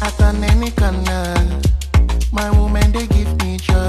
Atane ni kana